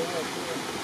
Ôi, dung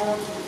어,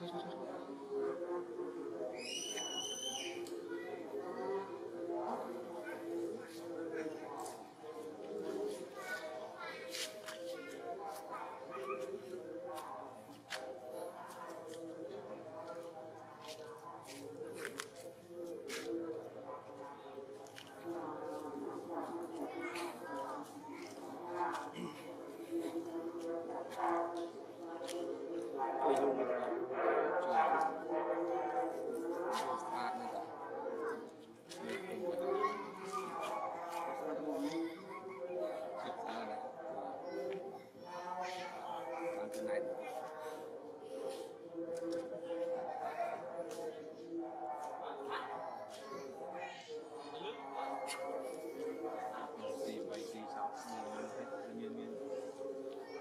Gracias.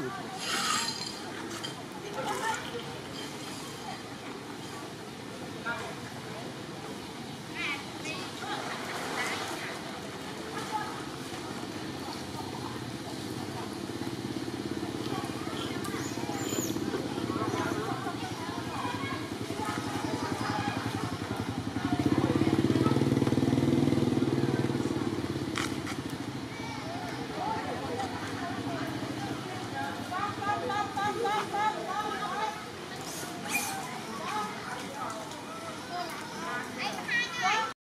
เ